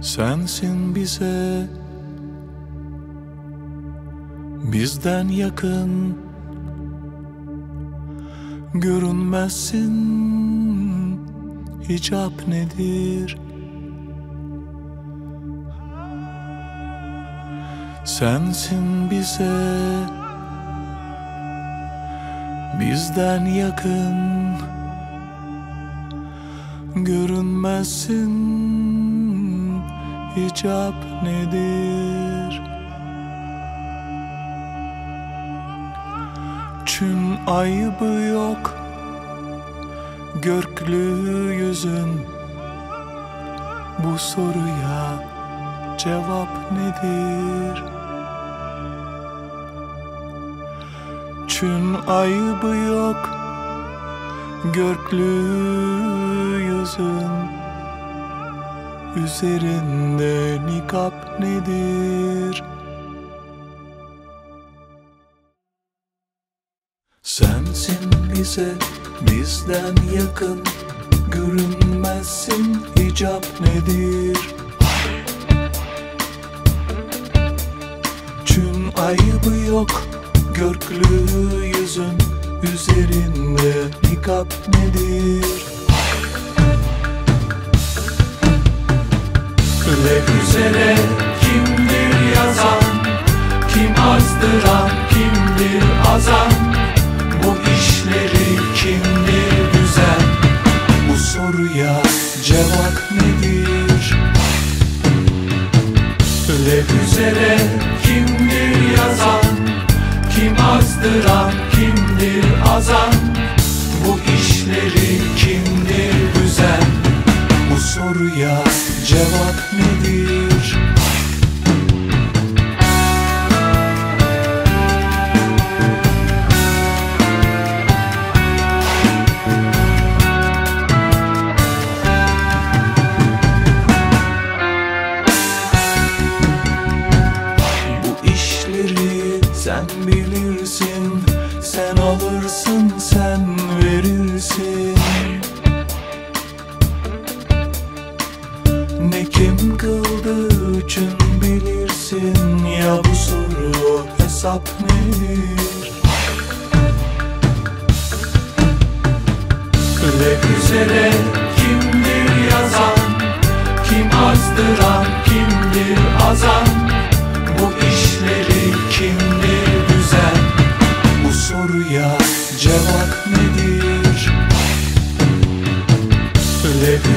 Sensin bize. Bizden yakın. Görünmezsin. Hicap nedir? Sensin bize. Bizden yakın. Görünmezsin Hicap nedir? Çün ayıbı yok Görklü yüzün Bu soruya cevap nedir? Çün ayıbı yok Görklü yüzün Üzerinde nikap nedir? Sensin bize bizden yakın Görünmezsin icap nedir? Çün ayıbı yok Görklü yüzün üzerinde nikap nedir? Üzere kimdir yazan? Kim azdıran, kimdir azan? Bu işleri kimdir düzen? Bu soruya cevap nedir? Kılep üzere kimdir yazan? Kim azdıran, kimdir azan? Bilirsin Sen alırsın sen verirsin Ne kim kıldı için bilirsin Ya bu soru hesap nedir? Kılep üzere kimdir yazan? Kim azdıran, kimdir azan?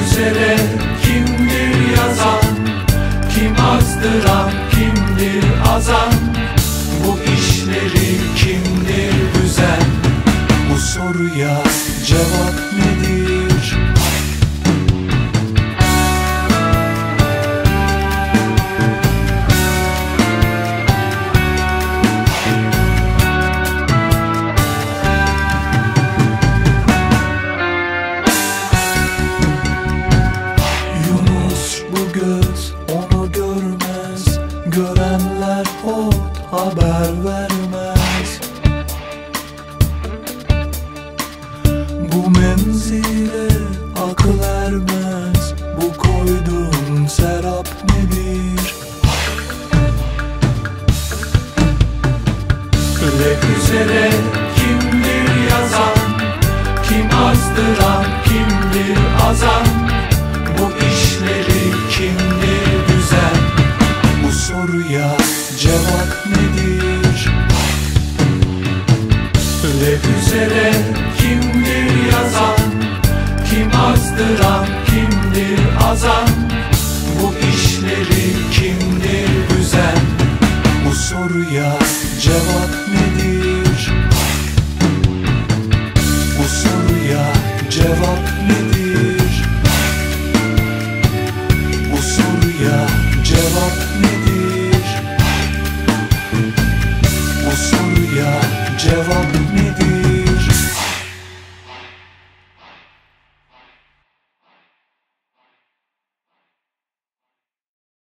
Üzere kimdir yazan? Kim azdıran, kimdir azan? Bu işleri kimdir düzen? Bu soruya cevap haber vermez Bu menzile akıl ermez Bu koyduğun serap nedir? Kılep üzere kimdir yazan? Kim azdıran, kimdir azan? Cevap nedir? Bu soruya cevap nedir?